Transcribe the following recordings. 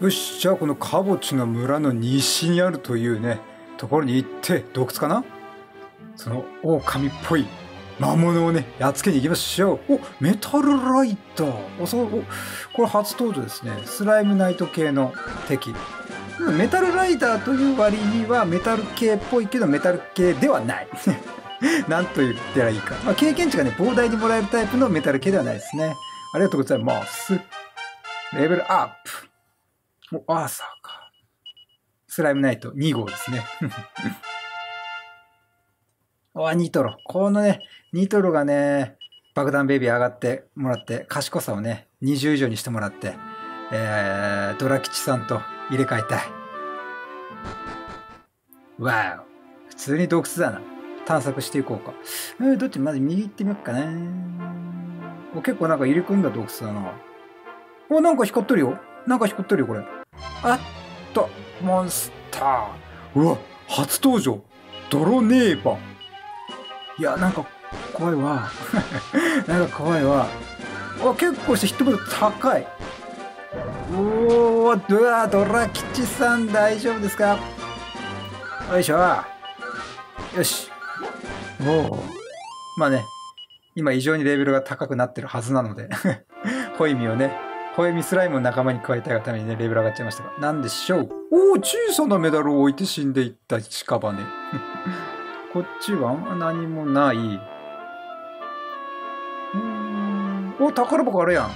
よしじゃあこのカボチの村の西にあるというねところに行って洞窟かな？その狼っぽい魔物をねやっつけに行きましょう。おメタルライター。おそおこれ初登場ですね。スライムナイト系の敵。メタルライダーという割にはメタル系っぽいけどメタル系ではない。なんと言ったらいいか、まあ、経験値がね膨大にもらえるタイプのメタル系ではないですね。ありがとうございます。レベルアップ。おアーサーかスライムナイト2号ですね わ、ニトロ。このね、ニトロがね、爆弾ベイビー上がってもらって、賢さをね、20以上にしてもらって、えー、ドラ吉さんと入れ替えたい。わお。普通に洞窟だな。探索していこうか。えー、どっち？まず右行ってみよっかな。お、結構なんか入り組んだ洞窟だな。お、なんか光っとるよ。なんか光っとるよ、これ。あっと、モンスター。うわ、初登場。ドロネーバ。いや、なんか怖いわ。なんか怖いわ。あ、結構してヒットポイント高い。おー、うわ、ドラ吉さん大丈夫ですか？よいしょ。よし。おお。まあね、今異常にレベルが高くなってるはずなのでホイミをね、ホイミスライムを仲間に加えたいがためにね、レベル上がっちゃいましたが。なんでしょう。おお、小さなメダルを置いて死んでいった屍。こっちは何もない。うん。お、宝箱あるやん。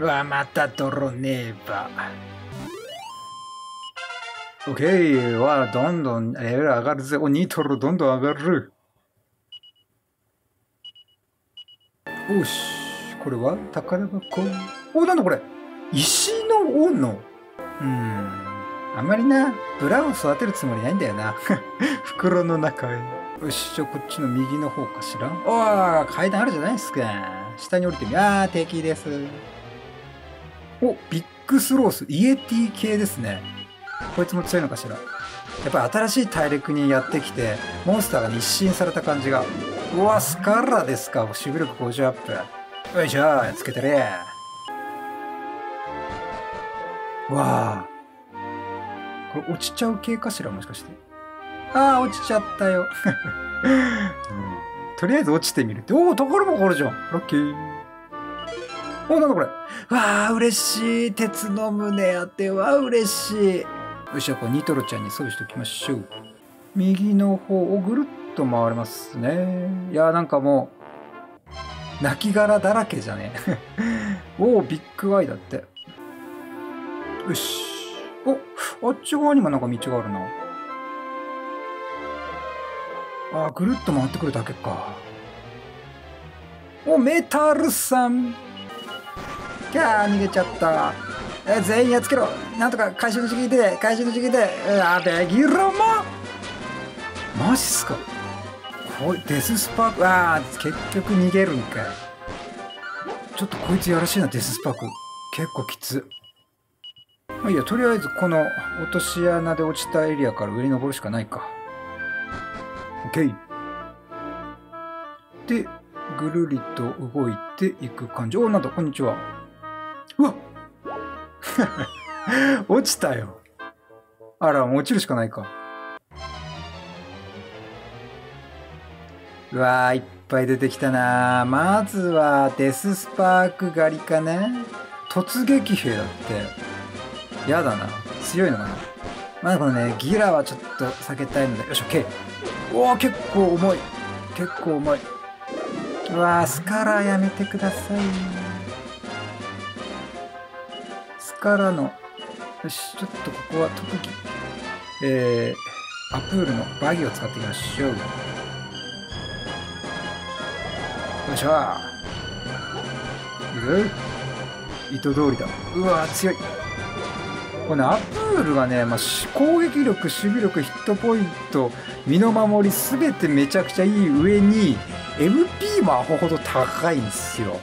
うわ、また泥ねえば。オッケー。わ、どんどんレベル上がるぜ。お、ニトロどんどん上がる。よし。これは？宝箱？お、なんだこれ石の斧。うん。あんまりな、ブラウン育てるつもりないんだよな。袋の中へ。よし、じゃあこっちの右の方かしら？おー、階段あるじゃないですか。下に降りてみ、あー、敵です。お、ビッグスロース、イエティ系ですね。こいつも強いのかしら？やっぱり新しい大陸にやってきて、モンスターが一新された感じが。うわ、スカラですか。守備力50アップ。よいしょ、つけてれ。わあ。これ落ちちゃう系かしらもしかして。ああ、落ちちゃったよ。うん、とりあえず落ちてみるって。おお、宝箱あるじゃん。ラッキー。お、なんだこれ。わあ、嬉しい。鉄の胸当ては嬉しい。よし、じゃこれニトロちゃんに装備しておきましょう。右の方をぐるっと回れますね。いやなんかもう、亡骸だらけじゃね。おお、ビッグアイだって。よし。お、あっち側にもなんか道があるな。あぐるっと回ってくるだけか。お、メタルさん。キャー逃げちゃったえ全員やっつけろなんとか回収の時期で回収の時期であベギロママジっすかこデススパーク。ああ結局逃げるんかい。ちょっとこいつやらしいなデススパーク。結構きつ。まあいいやとりあえずこの落とし穴で落ちたエリアから上に登るしかないか。OK でぐるりと動いていく感じ。おなんだこんにちは。うわ 落ちたよ。あら、落ちるしかないか。うわー、いっぱい出てきたなまずは、デススパーク狩りかね突撃兵だって。やだな。強いのかなまだこのね、ギラはちょっと避けたいので。よいし、OK。おお、結構重い。結構重い。うわー、スカラーやめてください。からの、よし、ちょっとここは特技、えー、アプールのバギーを使っていきましょう。よいしょいく意図通りだ。うわ強い。このアプールはね、まあ、攻撃力、守備力、ヒットポイント、身の守り、すべてめちゃくちゃいい上に、MP もアホほど高いんですよ。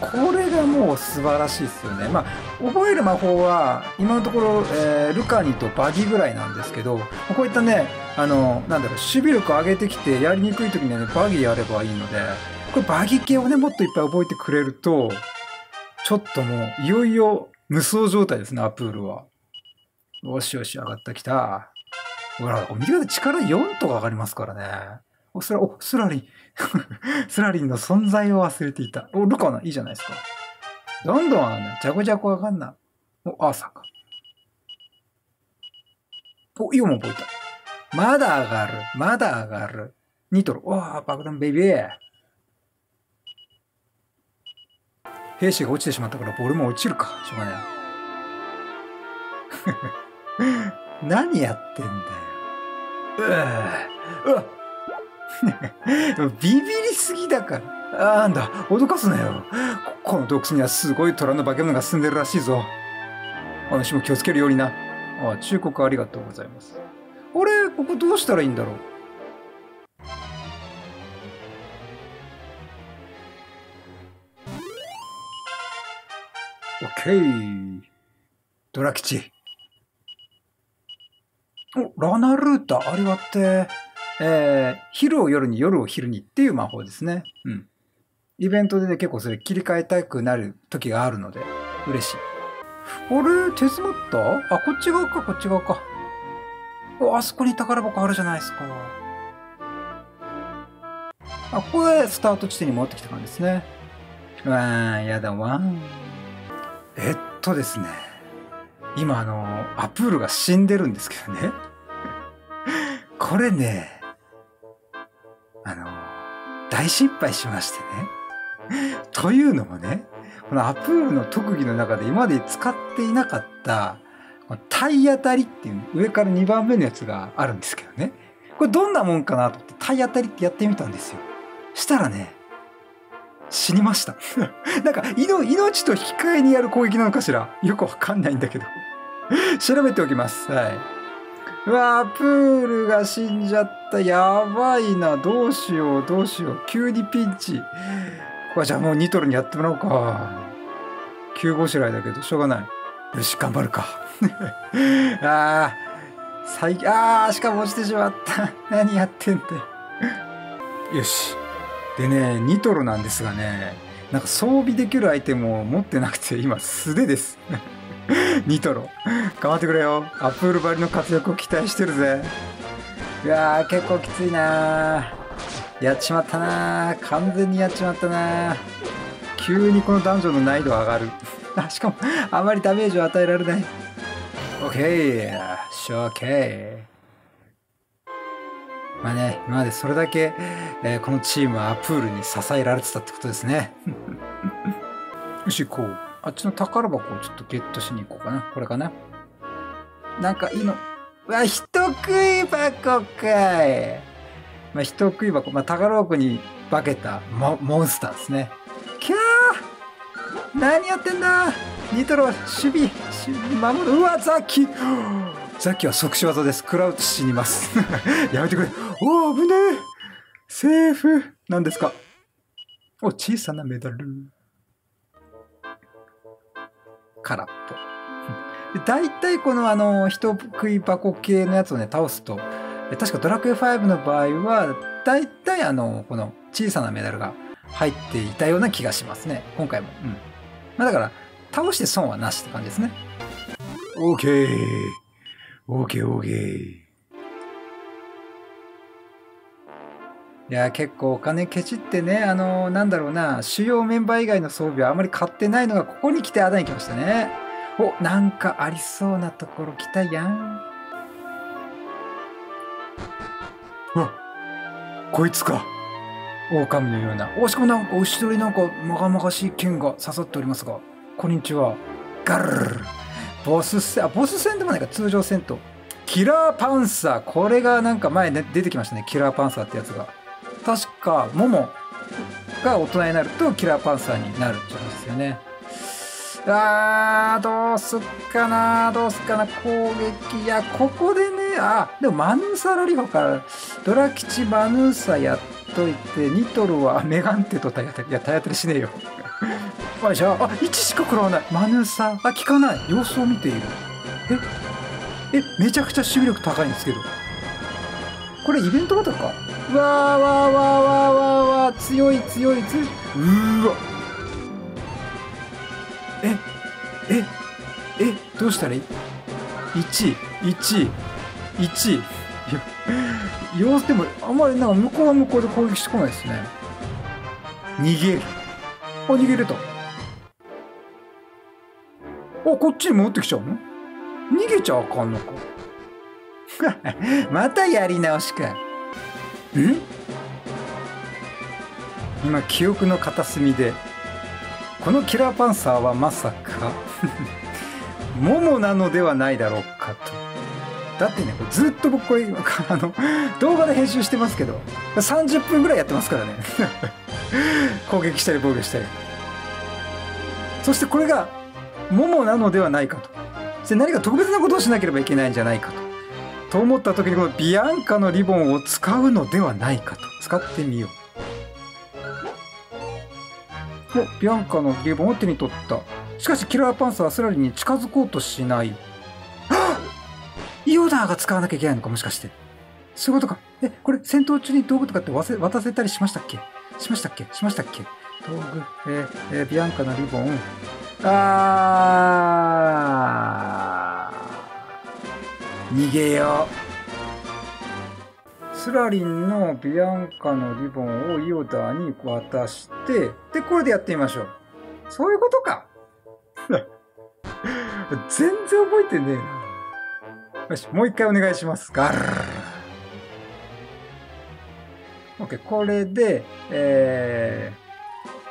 これがもう素晴らしいですよね。まあ、覚える魔法は、今のところ、えー、ルカニとバギぐらいなんですけど、こういったね、あの、なんだろう、守備力上げてきて、やりにくい時にはね、バギやればいいので、これバギ系をね、もっといっぱい覚えてくれると、ちょっともう、いよいよ無双状態ですね、アプールは。よしよし、上がってきた。ほら、見てください。力4とか上がりますからね。お、スラ、お、スラリン。スラリンの存在を忘れていた。お、ルカナ、いいじゃないですか。どんどん上がんな。ジャコジャコ上がんな。お、アーサーか。お、イオモンポイた。まだ上がる。まだ上がる。ニトロ。わあ、爆弾ベイビー。兵士が落ちてしまったからボールも落ちるか。しょうがない。何やってんだよ。うわ ビビりすぎだから。あんだ、脅かすなよ。この洞窟にはすごい虎の化け物が住んでるらしいぞ。私も気をつけるようにな。ああ、忠告ありがとうございます。あれ？ここどうしたらいいんだろう？オッケー。ドラ吉。お、ラナルータ、ありがてえ。ー、昼を夜に夜を昼にっていう魔法ですね。うん。イベントでね、結構それ切り替えたくなる時があるので、嬉しい。あれ手詰まった？あ、こっち側か、こっち側か。あそこに宝箱あるじゃないですか。あ、ここでスタート地点に戻ってきた感じですね。うわー、やだわえっとですね。今あの、アプールが死んでるんですけどね。これね、あの、大失敗しましてね。というのもね、このアプールの特技の中で今まで使っていなかった、体当たりっていう上から2番目のやつがあるんですけどね。これどんなもんかなと思って体当たりってやってみたんですよ。したらね、死にました。なんか命と引き換えにやる攻撃なのかしら？よくわかんないんだけど。調べておきます。はい。うわプールが死んじゃった。やばいな。どうしよう、どうしよう。急にピンチ。これじゃあもうニトロにやってもらおうか。急ごしらえだけど、しょうがない。よし、頑張るか。ああ、最、ああ、しかも落ちてしまった。何やってんだよ。よし。でね、ニトロなんですがね、なんか装備できるアイテムを持ってなくて、今素手です。ニトロ。頑張ってくれよ。アップル張りの活躍を期待してるぜ。いやー、結構きついなやっちまったな完全にやっちまったな急にこのダンジョンの難易度上がる。あ、しかも、あまりダメージを与えられない。オッケー。ショーケー。まあね、今までそれだけ、えー、このチームはアプールに支えられてたってことですね。よし、こう。あっちの宝箱をちょっとゲットしに行こうかな。これかな。なんかいいの。うわ、人食い箱かい。まあ、人食い箱。まあ、宝箱に化けたモモンスターですね。キャー何やってんだニトロ、守備、守、る。うわ、ザキザッキは即死技です。クラウチ死にます。やめてくれ。おお、危ねえ。セーフ。何ですか？お、小さなメダル。空っぽ。大体このあの、人食い箱系のやつをね、倒すと、確かドラクエ5の場合は、大体あの、この小さなメダルが入っていたような気がしますね。今回も。うん。まあだから、倒して損はなしって感じですね。OK! OK, OK. いや、結構お金ケチってね、あの、なんだろうな、主要メンバー以外の装備はあまり買ってないのが、ここに来てあだに来ましたね。お、なんかありそうなところ来たやん。うわ、こいつか。狼のような。お、しかもなんか後ろになんかまがまがしい剣が刺さっておりますが。こんにちは。ガルルボス戦、あ、ボス戦でもないか、通常戦闘。キラーパンサー。これがなんか前、ね、出てきましたね。キラーパンサーってやつが。確か、モモが大人になるとキラーパンサーになるって言うんですよね。あー、どうすっかなどうすっかな攻撃。いや、ここでね、あ、でもマヌーサラリファから、ドラ吉マヌーサやっといて、ニトルはメガンテと体当たり。いや、体当たりしねえよ。よいしょ。あ、1しか食らわない。マヌーサ、あ、効かない。様子を見ている。え？え、めちゃくちゃ守備力高いんですけど。これイベントバトルか？わーわーわーわーわーわー強い強い強いうーわえ？え？え？どうしたらいい ?1、1、1。様子でも、あんまりなんか向こうは向こうで攻撃してこないですね。逃げる。あ、逃げれた。あ、こっちに戻ってきちゃうの？逃げちゃあかんのか。またやり直しか。ん今、記憶の片隅で、このキラーパンサーはまさか モモなのではないだろうかと。だってね、ずっと僕これ、あの、動画で編集してますけど、30分ぐらいやってますからね。攻撃したり防御したり。そしてこれが、モモなのではないかと。そ何か特別なことをしなければいけないんじゃないかと。と思った時にこのビアンカのリボンを使うのではないかと。使ってみよう。お、ビアンカのリボンを手に取った。しかしキラーパンサーはスラリに近づこうとしない。イオダーが使わなきゃいけないのかもしかして。そういうことか。え、これ戦闘中に道具とかって渡せ渡せたりしましたっけ？しましたっけ？しましたっけ？道具、えー、えー、ビアンカのリボン。あー。逃げよう。スラリンのビアンカのリボンをイオダーに渡して、で、これでやってみましょう。そういうことか。全然覚えてねえな。よし、もう一回お願いします。ガルル OK、これで、えー、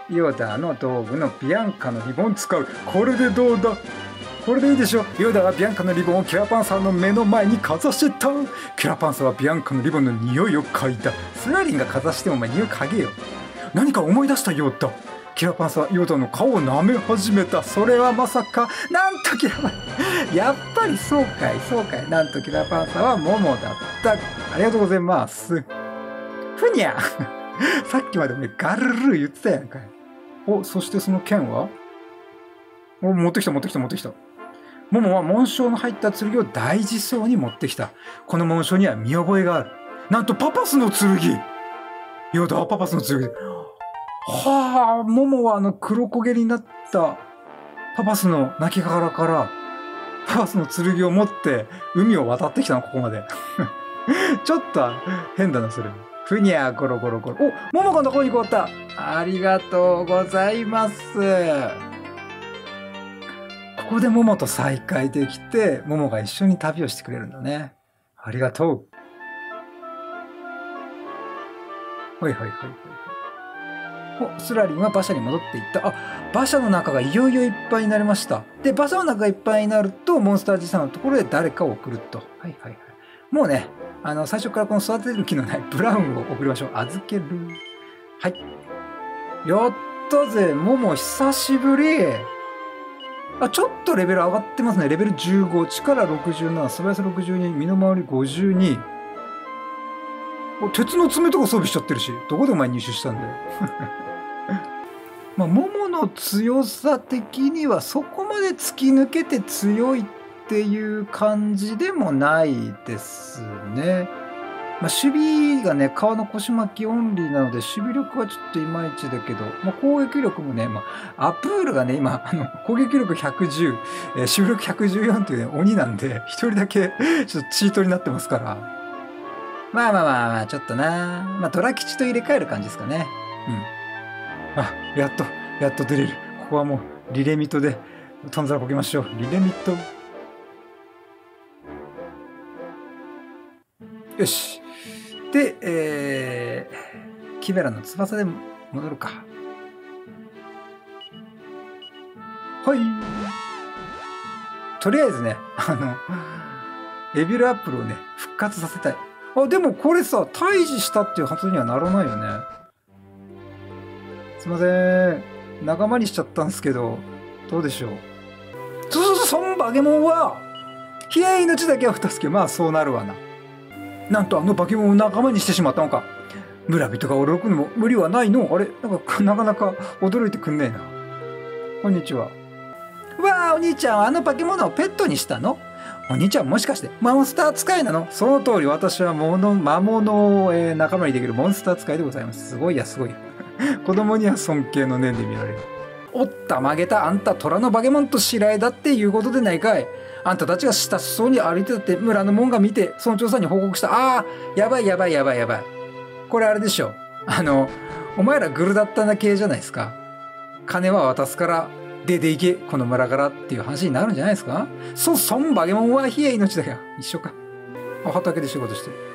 ヨダの道具のビアンカのリボン使う。これでどうだ？これでいいでしょ？ヨダはビアンカのリボンをキラパンサーの目の前にかざしたキラパンサーはビアンカのリボンの匂いを嗅いだ。スラリンがかざしてもお前匂い嗅げよ。何か思い出した？ヨダ。キラパンサーヨダの顔を舐め始めた。それはまさか、なんとキラパン、やっぱりそうかい、そうかい。なんとキラパンサーはモモだった。ありがとうございます。ふにゃさっきまでね、ガルル言ってたやんかい。お、そしてその剣は？お、持ってきた持ってきた持ってきた。モモは紋章の入った剣を大事そうに持ってきた。この紋章には見覚えがある。なんとパパスの剣ヨダ、パパスの剣。はあ、モモはあの黒焦げになったパパスの亡きからから、パパスの剣を持って海を渡ってきたの、ここまで。ちょっと変だな、それ。ふにゃ、ゴロゴロゴロ。お、モモコのとこに行こうった。ありがとうございます。ここでモモと再会できて、モモが一緒に旅をしてくれるんだね。ありがとう。はいはいはいはい。お、スラリンは馬車に戻っていった。あ、馬車の中がいよいよいっぱいになりました。で、馬車の中がいっぱいになると、モンスター G さんのところで誰かを送ると。はいはいはい。もうね、あの、最初からこの育てる気のない ブラウンを送りましょう。預ける。はい。やったぜ、モモ久しぶり。あ、ちょっとレベル上がってますね。レベル15、力67、素早さ62、身の回り52。鉄の爪とか装備しちゃってるし、どこでお前入手したんだよ。まあ、モモの強さ的にはそこまで突き抜けて強いっていう感じでもないですね。まあ、守備がね、川の腰巻きオンリーなので、守備力はちょっといまいちだけど、まあ、攻撃力もね、まあ、アプールがね、今、あの、攻撃力110、えー、守備力114というね、鬼なんで、一人だけ、ちょっとチートになってますから。まあまあまあまあ、ちょっとな。まあ、ドラ吉と入れ替える感じですかね。うん。あ、やっと、やっと出れる。ここはもう、リレミットで、トンザラこけましょう。リレミット。よし。で、えー、キメラの翼で戻るか。はい。とりあえずね、あの、エビルアップルをね、復活させたい。あ、でもこれさ、退治したっていう発にはならないよね。すいません。仲間にしちゃったんですけど、どうでしょう。そうそうそう、そんバケモンは、冷え命だけは助け、まあそうなるわな。なんとあのバケモンを仲間にしてしまったのか。村人が驚くのも無理はないの？あれ？なんか、なかなか驚いてくんねえな。こんにちは。わあ、お兄ちゃん、あの化け物をペットにしたの？お兄ちゃんもしかしてモンスター使いなの？その通り私は魔物を、え、仲間にできるモンスター使いでございます。すごいや、すごい。子供には尊敬の念で見られる。おった曲げたあんた虎の化け物と白井だっていうことでないかい。あんたたちが親しそうに歩いてたって村の門が見て村長さんに報告した。ああやばいやばいやばいやばい。これあれでしょ。あのお前らグルだったな系じゃないですか。金は渡すから出ていけこの村からっていう話になるんじゃないですか。そそん化け物は冷え命だよ。一緒か。あ畑で仕事して。る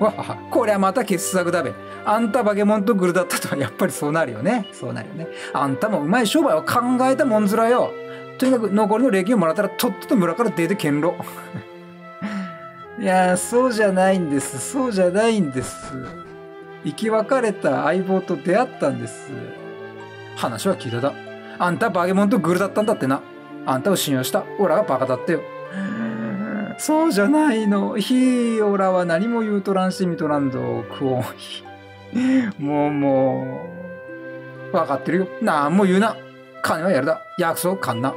わははこりゃまた傑作だべ。あんた化け物とグルだったとはやっぱりそうなるよね。そうなるよね。あんたもうまい商売を考えたもんずらよ。とにかく残りの礼金をもらったらとっとと村から出てけんろ。いやそうじゃないんです。そうじゃないんです。生き別れた相棒と出会ったんです。話は聞いただ。あんたバケモンとグルだったんだってな。あんたを信用した。オラがバカだってよ。そうじゃないの。ひオラは何も言うとらんしみとらんどクオンもうもう分かってるよ。なんも言うな。金はやるだ。約束かんな。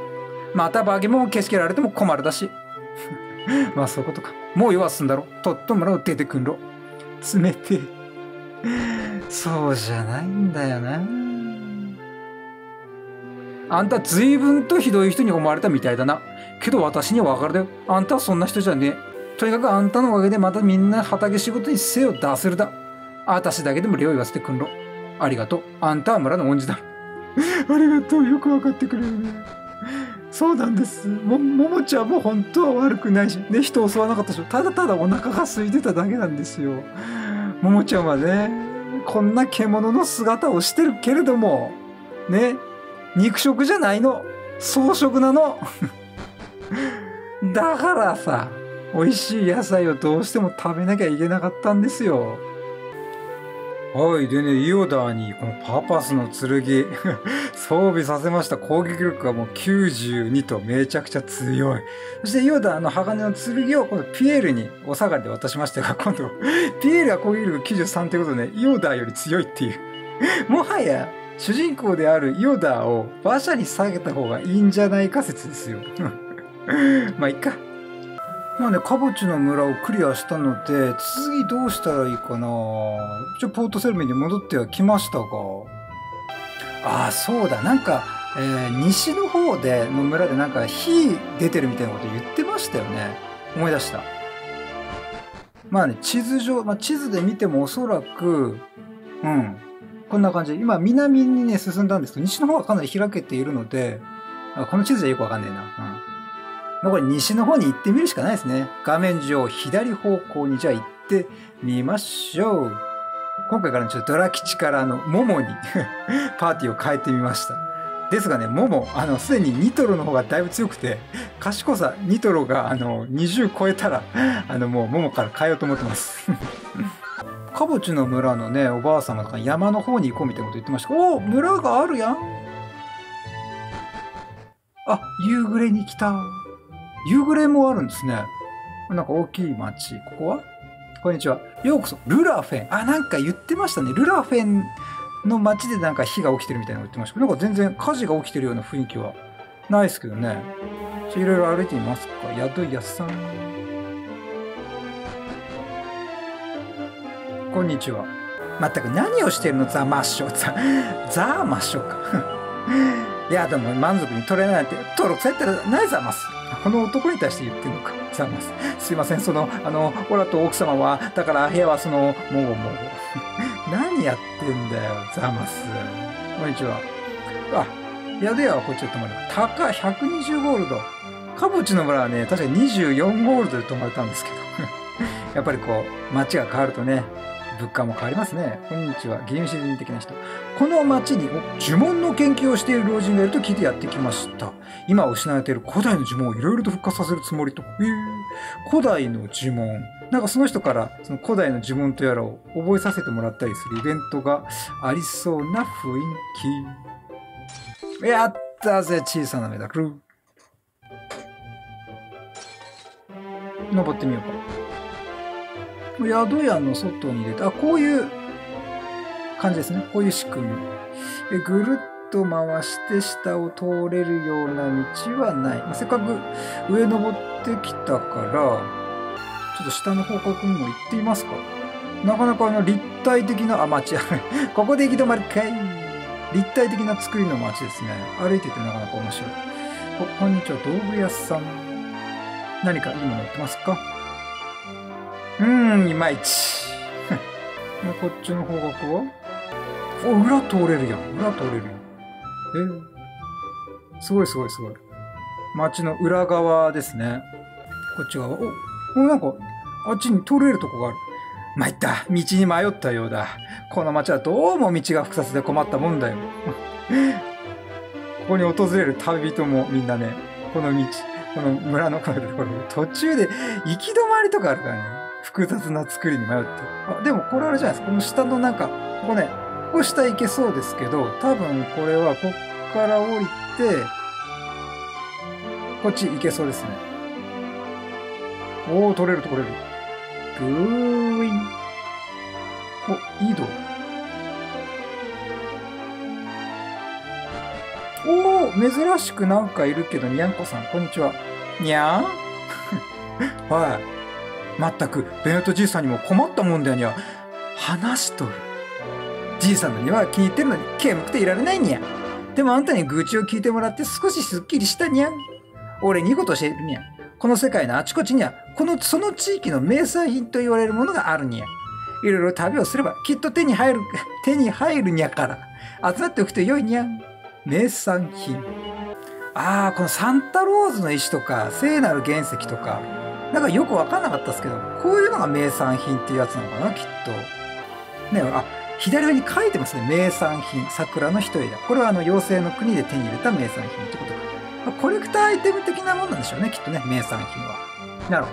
またバケモンをけしけられても困るだし。まあそういうことか。もう弱すんだろ。とっと村を出てくんろ。冷て。そうじゃないんだよな。あんた随分とひどい人に思われたみたいだな。けど私には分かるだよ。あんたはそんな人じゃねえ。とにかくあんたのおかげでまたみんな畑仕事に精を出せるだ。私だけでも礼を言わせてくんろ。ありがとう。あんたは村の恩師だ。ありがとう。よく分かってくれるね。そうなんです。もももちゃんも本当は悪くないし。ね人を襲わなかったでし。ょただただお腹が空いてただけなんですよ。ももちゃんはねこんな獣の姿をしてるけれども。ね肉食じゃないの草食なの だからさ美味しい野菜をどうしても食べなきゃいけなかったんですよはい。でね、イオダーにこのパパスの剣 装備させました。攻撃力がもう92とめちゃくちゃ強い。そしてイオダーの鋼の剣を今度ピエールにお下がりで渡しましたが、今度ピエールが攻撃力93ということで、ね、イオダーより強いっていう。もはや主人公であるイオダーを馬車に下げた方がいいんじゃないか説ですよ。まあいっか。まあね、カボチの村をクリアしたので、次どうしたらいいかな一応ポートセルメに戻ってはきましたが。ああ、そうだ。なんか、えー、西の方で、の村でなんか火出てるみたいなこと言ってましたよね。思い出した。まあね、地図上、まあ、地図で見てもおそらく、うん、こんな感じ。今、南にね、進んだんですけど、西の方はかなり開けているので、あこの地図じゃよくわかんねえな。うんまあ、これ西の方に行ってみるしかないですね。画面上左方向にじゃあ行ってみましょう。今回からちょっとドラ吉からのモモに パーティーを変えてみました。ですがね、モモ、あの、すでにニトロの方がだいぶ強くて、賢さ、ニトロが、あの、20超えたら、あの、もう、モモから変えようと思ってます。カボチの村のね、おばあ様が山の方に行こうみたいなこと言ってました。おお村があるやんあ、夕暮れに来た。夕暮れもあるんですね。なんか大きい町。ここは？こんにちは。ようこそ、ルラフェン。あ、なんか言ってましたね。ルラフェンの町でなんか火が起きてるみたいなの言ってましたけど、なんか全然火事が起きてるような雰囲気はないですけどね。いろいろ歩いてみますか。宿屋さん。こんにちは。まったく何をしてるの？ザ・マッショ。ザ・ザ・マッショか。いや、でも満足に取れないって、登録されたらないザ・マス。この男に対して言ってるのか。ざます。すいません、その、あの、オラと奥様は、だから部屋はその、もごもご。何やってんだよ、ザマス。こんにちは。あ、宿屋はこっちで泊まる。高い、120ゴールド。カボチの村はね、確か24ゴールドで泊まれたんですけど。やっぱりこう、街が変わるとね、物価も変わりますね。こんにちは。原始人的な人。この町に呪文の研究をしている老人がいると聞いてやってきました。今失われている古代の呪文をいろいろと復活させるつもりと。えー、古代の呪文。なんかその人からその古代の呪文とやらを覚えさせてもらったりするイベントがありそうな雰囲気。やったぜ、小さなメダル。登ってみようか。宿屋の外に出て、あ、こういう感じですね。こういう仕組み。えぐるっと回して下を通れるような道はない。まあ、せっかく上登ってきたから、ちょっと下の方角にも行ってみますか。なかなかあの立体的な、あ、間違い。ここで行き止まりかい。立体的な作りの街ですね。歩いててなかなか面白い。ここんにちは、道具屋さん。何かいいもの売ってますか？うーん、いまいち。こっちの方角は？お、裏通れるやん。裏通れるやん。え？すごいすごいすごい。街の裏側ですね。こっち側。お、お、なんか、あっちに通れるとこがある。参った。道に迷ったようだ。この町はどうも道が複雑で困ったもんだよ。ここに訪れる旅人もみんなね、この道、この村のこれ途中で行き止まりとかあるからね。複雑な作りに迷って。あ、でもこれあれじゃないですか。この下のなんか、ここね、ここ下行けそうですけど、多分これはこっから降りて、こっち行けそうですね。おー、取れる取れる。ぐーいん。お、井戸。おー、珍しくなんかいるけど、にゃんこさん、こんにちは。にゃーん？はい。まったく、ベネットじいさんにも困ったもんだよにゃ。話しとる。じいさんのには気に入ってるのに、煙くていられないにゃ。でもあんたに愚痴を聞いてもらって少しすっきりしたにゃ。俺にいいこと教えるにゃ。この世界のあちこちには、この、その地域の名産品と言われるものがあるにゃ。いろいろ旅をすれば、きっと手に入る、手に入るにゃから。集まっておくと良いにゃ。名産品。ああ、このサンタローズの石とか、聖なる原石とか、なんかよくわかんなかったですけど、こういうのが名産品っていうやつなのかな、きっと。ねあ、左上に書いてますね。名産品。桜の一枝。これはあの、妖精の国で手に入れた名産品ってことか。まあ、コレクターアイテム的なもんなんでしょうね、きっとね、名産品は。なるほ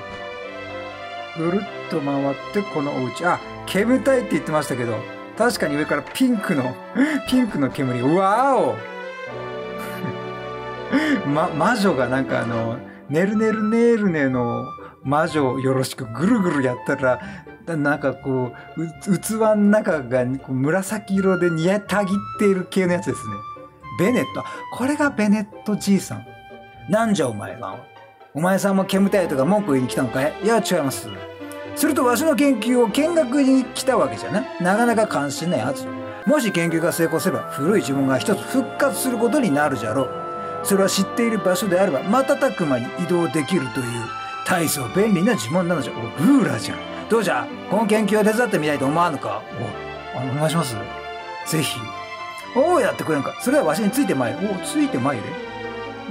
ど。ぐるっと回って、このお家。あ、煙たいって言ってましたけど、確かに上からピンクの、ピンクの煙。うわお ま、魔女がなんかあの、ねるねるねるねの魔女よろしくぐるぐるやったら、なんかこう、器の中が紫色で煮えたぎっている系のやつですね。ベネット。これがベネットじいさん。なんじゃお前は？お前さんも煙たいとか文句言いに来たのかい？いや、違います。するとわしの研究を見学に来たわけじゃな。なかなか関心ないはず。もし研究が成功すれば、古い呪文が一つ復活することになるじゃろう。それは知っている場所であれば、瞬く間に移動できるという、大層便利な呪文なのじゃ。お、ルーラーじゃん。どうじゃ？この研究を手伝ってみたいと思わぬか？お、あの、お願いします。ぜひ。おお、やってくれんか。それではわしについてまいれ。おお、ついてまいれ。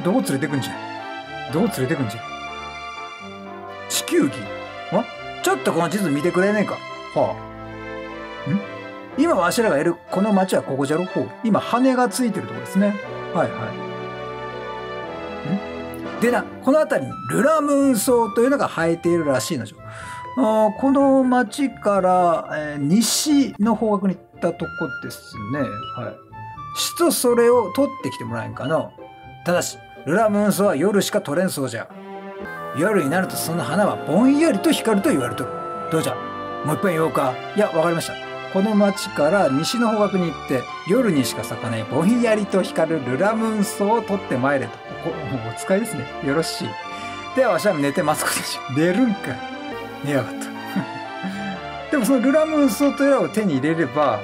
どこ連れてくんじゃ？どこ連れてくんじゃ？地球儀あ？ちょっとこの地図見てくれねえか？はあ。ん？今わしらがいるこの町はここじゃろ？ほう。今羽がついてるとこですね。はいはい。でな、この辺りにルラムーン草というのが生えているらしいのじゃ。あこの町から、えー、西の方角に行ったとこですね。はい。しとそれを取ってきてもらえんかの。ただし、ルラムーン草は夜しか取れんそうじゃ。夜になるとその花はぼんやりと光ると言われとる。どうじゃ？もう一遍言おうか。いや、わかりました。この町から西の方角に行って、夜にしか咲かないぼんやりと光るルラムン草を取って参れと。こもうお使いですね。よろしい。では、わしは寝てますことでしょ。寝るんかい。寝やがった。でもそのルラムン草というのを手に入れれば、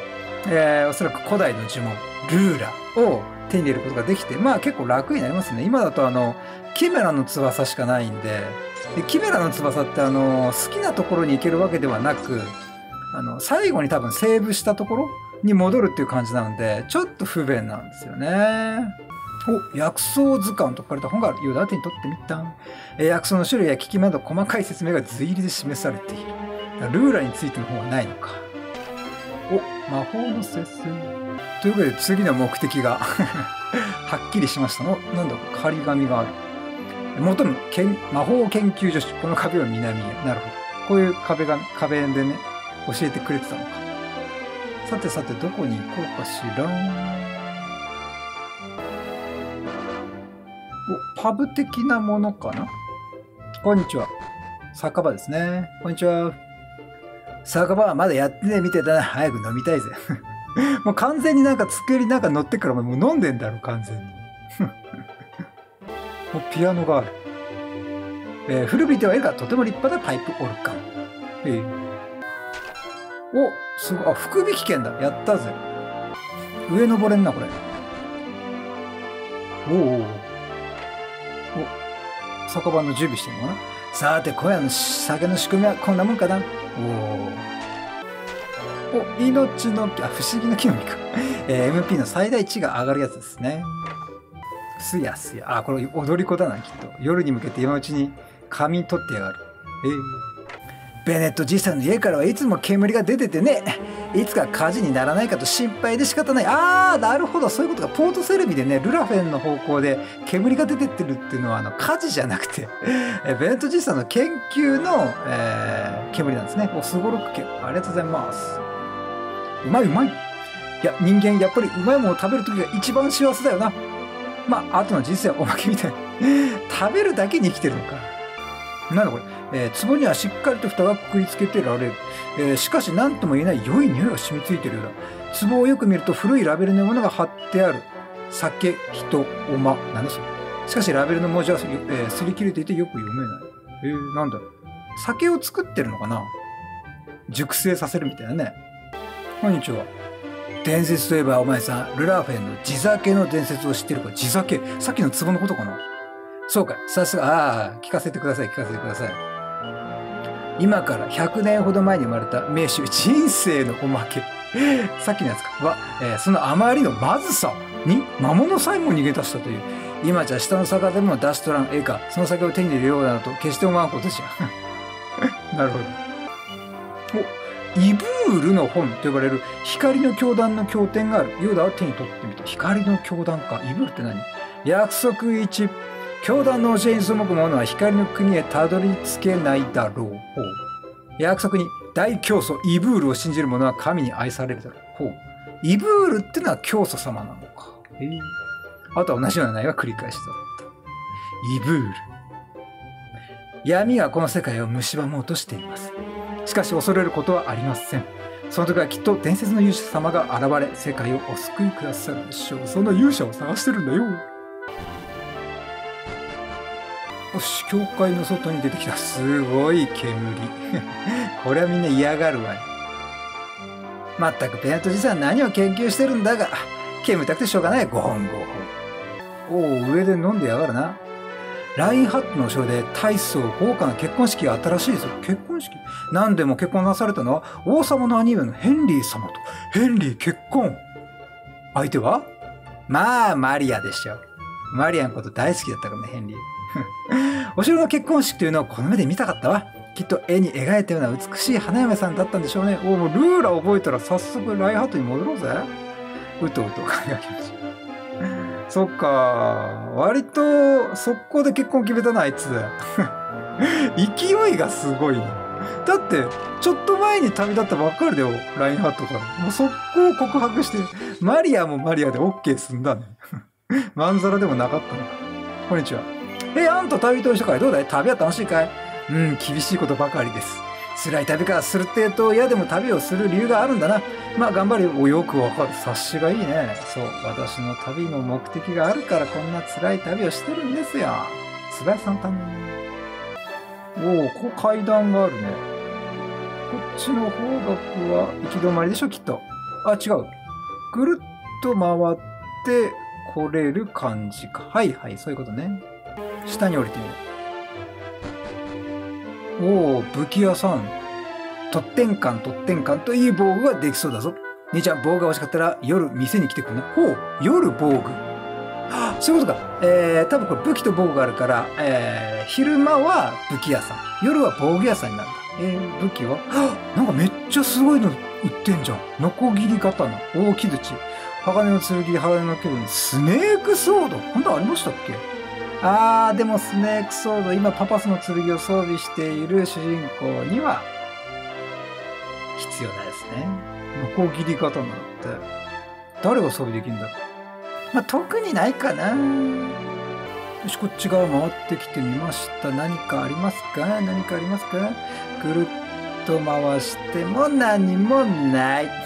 えー、おそらく古代の呪文、ルーラを手に入れることができて、まあ結構楽になりますね。今だとあの、キメラの翼しかないんで、でキメラの翼ってあの、好きなところに行けるわけではなく、あの、最後に多分セーブしたところに戻るっていう感じなので、ちょっと不便なんですよね。お、薬草図鑑と書かれた本がある。よだ手に取ってみた。え薬草の種類や効き目など細かい説明が随入りで示されている。ルーラについての本はないのか。お、魔法の節制。ということで次の目的が はっきりしましたの。なんだか張り紙がある。求む魔法研究所この壁は南へ。なるほど。こういう壁が、壁でね、教えてくれてたのか。さてさて、どこに行こうかしら。お、パブ的なものかな？こんにちは。酒場ですね。こんにちは。酒場はまだやってね見てたな。早く飲みたいぜ。もう完全になんか机になんか乗ってからもう飲んでんだろ、完全に。もうピアノがある。えー、古びてはいるが、とても立派なパイプオルガン。えー、お、すごい。あ、福引券だ。やったぜ。上登れんな、これ。おおお酒場の準備してるのかなさて、今夜の酒の仕組みはこんなもんかなおお。お、命の、あ、不思議な木の実か。えー、MP の最大値が上がるやつですね。すやすや。あ、これ踊り子だな、きっと。夜に向けて今うちに仮眠取ってやがる。えーベネットじいさんの家からはいつも煙が出ててね。いつか火事にならないかと心配で仕方ない。ああなるほど。そういうことか。ポートセレビでねルラフェンの方向で煙が出てってるっていうのはあの火事じゃなくてベネットじいさんの研究の、えー、煙なんですね。おすごろくけありがとうございます。うまいうまい。いや人間やっぱりうまいものを食べる時が一番幸せだよな。まあ後の人生はおまけみたい。食べるだけに生きてるのか。なんだこれ。えー、壺にはしっかりと蓋がくくりつけてられる、えー、しかし何とも言えない良い匂いが染みついてるようだ。壺をよく見ると古いラベルのものが貼ってある。酒人おま。何でしょうしかしラベルの文字は、えー、擦り切れていてよく読めない。えー、なんだろう。酒を作ってるのかな。熟成させるみたいなね。こんにちは。伝説といえばお前さんルラーフェンの地酒の伝説を知ってるか。地酒。さっきの壺のことかな。そうか。さすが。ああ聞かせてください聞かせてください。今から100年ほど前に生まれた名手人生のおまけ。さっきのやつか。は、えー、そのあまりのまずさに魔物さえも逃げ出したという。今じゃ下の坂でも出しとらんええか。その酒を手に入れるようなと決して思わんことじゃ。なるほど。おイブールの本と呼ばれる光の教団の経典がある。ヨーダを手に取ってみた。光の教団か。イブールって何？約束1教団の教えに背く者は光の国へたどり着けないだろう。約束に大教祖イブールを信じる者は神に愛されるだろう。ほう。イブールってのは教祖様なのか。えー、あとは同じような内容が繰り返しだった。イブール。闇がこの世界を蝕もうとしています。しかし恐れることはありません。その時はきっと伝説の勇者様が現れ、世界をお救いくださるでしょう。その勇者を探してるんだよ。よし、教会の外に出てきた。すごい煙。これはみんな嫌がるわい。まったくペナントじさん何を研究してるんだが、煙たくてしょうがない。ゴホンゴホン。おお、上で飲んでやがるな。ラインハットの後ろで大層豪華な結婚式があったらしいぞ。結婚式？何でも結婚なされたのは王様の兄上のヘンリー様と。ヘンリー結婚相手は？まあ、マリアでしょ。マリアのこと大好きだったからね、ヘンリー。お城の結婚式というのをこの目で見たかったわ。きっと絵に描いたような美しい花嫁さんだったんでしょうね。おもうルーラ覚えたら早速ライハートに戻ろうぜ。うとうと考えました。そっか。割と速攻で結婚決めたな、あいつ。勢いがすごいな。だって、ちょっと前に旅立ったばっかりだよ、ラインハットから。もう速攻告白して、マリアもマリアで OK すんだね。まんざらでもなかったのか。こんにちは。え、あんた旅人したかいどうだい？旅は楽しいかい？うん、厳しいことばかりです。辛い旅からするってと嫌でも旅をする理由があるんだな。まあ頑張るよ。よくわかる。察しがいいね。そう。私の旅の目的があるからこんな辛い旅をしてるんですよ。素早さんためおお、ここ階段があるね。こっちの方角は行き止まりでしょ、きっと。あ、違う。ぐるっと回って来れる感じか。はいはい、そういうことね。下に降りてみる。おお、武器屋さん。特典館、特典館といい防具ができそうだぞ。兄ちゃん、防具が欲しかったら夜店に来てくんな。ほう、夜防具。はあ、そういうことか。えー、多分これ武器と防具があるから、えー、昼間は武器屋さん。夜は防具屋さんになるんだ。えー、武器は、は、なんかめっちゃすごいの売ってんじゃん。ノコギリ刀、大木槌、鋼の剣、鋼の剣、スネークソード。こんなありましたっけ？あー、でもスネークソード、今パパスの剣を装備している主人公には必要ないですね。ノコギリ刀って。誰が装備できるんだろう。まあ、特にないかな。よし、こっち側回ってきてみました。何かありますか？何かありますか？ぐるっと回しても何もない。